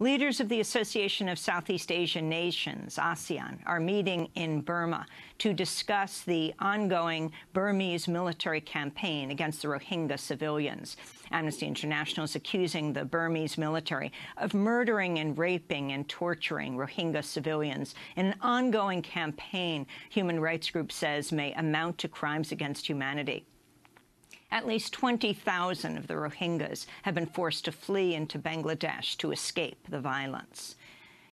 Leaders of the Association of Southeast Asian Nations, ASEAN, are meeting in Burma to discuss the ongoing Burmese military campaign against the Rohingya civilians. Amnesty International is accusing the Burmese military of murdering and raping and torturing Rohingya civilians in an ongoing campaign human rights group says may amount to crimes against humanity. At least 20,000 of the Rohingyas have been forced to flee into Bangladesh to escape the violence.